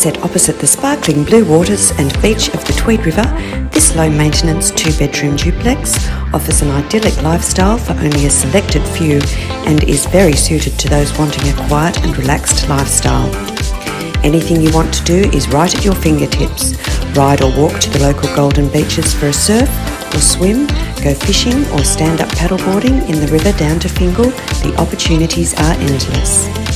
Set opposite the sparkling blue waters and beach of the Tweed River, this low maintenance two bedroom duplex offers an idyllic lifestyle for only a selected few and is very suited to those wanting a quiet and relaxed lifestyle. Anything you want to do is right at your fingertips. Ride or walk to the local golden beaches for a surf or swim, go fishing or stand up paddleboarding in the river down to Fingal. The opportunities are endless.